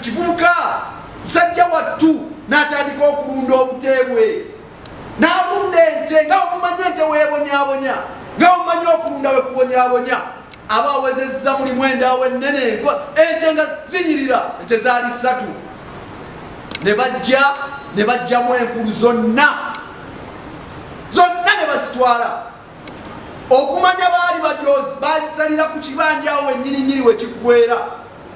kivubuka musajja wattu n'atandika okulunda obuteebwe. N'alunda ente nga omumanye ente weebonyabonya nga omumanyi okulunda we kubonyabonya aba awezezza mulimu endaawo ennene ente nga zinyirira ente zaali ssatu. Ne bajja ne bajjamu enkulu zonna. Zonna ne bazitwala. Okumanya baali bajoozi bazisalira ku kibanjawo ennyirinyiri we kiggwera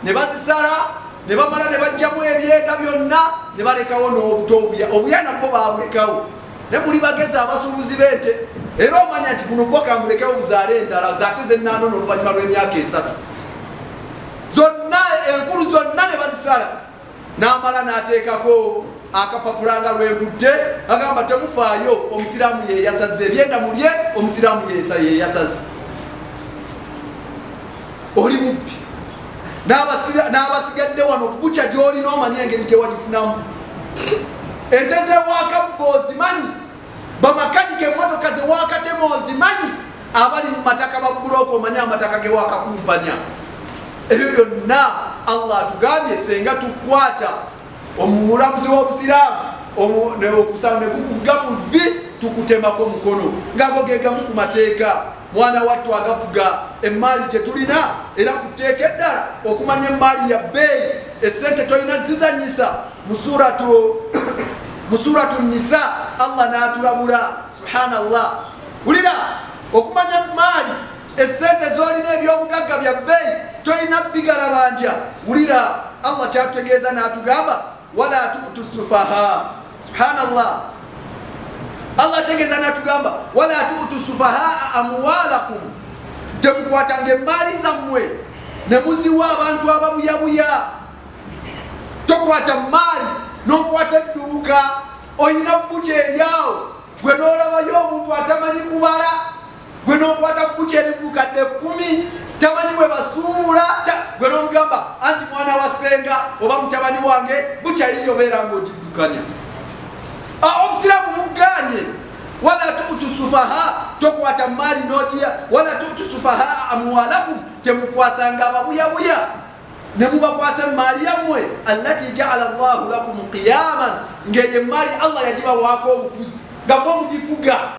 ne bazisala ne bamala ne bajjamu ebyega byonna ne balekawo n'obuto obuya obuya nabwo babulekawo ne muli bagezi abasuubuzi b'ente era omanya nti buno bwo kamulekewo buzaale endala zaate zennaanono oluvannyuma lw'emyaka esatu. Zonna enkulu zonna ne bazisala n'amala n'ateekako akapapula nga lwegudde agamba temufaayo omusiraamu yeyasaze ebyenda mulye omusiraamu yeyasaze oli mubbi n'abasigadde wano bukya gyolina omanya engeri gyewagifunamu ente zewakabba ozimanyi bamakadika emotoka zewakatema ozimanyi abali mu mataka babuloka omanye amataka gewakakumpanya ebyo byonna allah atugambye senga tukwata. Omulamuzi w'obusiraamu okusaba nekukuga mu vi tukutemako mukono ngago gegamu ku mateeka mwana wattu agafuga emaali gyetulina era kuteeka eddala okumanya emaali ya bbeeyi esente tolina zizanyisa. Mu suratu nisa allah natulabula subhanallah. Wulira okumanya maali esente zolina ebyobugagga bya bbeeyi tolina bigalabanja wulira allah kyatutegeeza natugamba wala tutu sufaha. Subhanallah allah ategeeza natugamba wala tutu sufahaa amwalakum. Temukwatanga emaali zammwe nemuziwa abantu ababuyabuya tokwata maali nokwata edduuka. Olina buca eryawo gwe nolabayo omuntu atamanyi kubala gwe nokwata buca eribukadde kumi tamanyi we basuubula gwe nomugamba anti mwana wa senga oba mutabani wange buca yiyobeera ngaogiddukanya obusiraamu buganye wala tutu sufaha tokwata maali nogia wala tutu sufaha amwalakum temukwasanga ababuyabuya nemubakwasa emaali yammwe allati jaala llahu lakum qiyaman. Ngeyo emaali allah yagibawaako obufuzi nga mwe mugifuga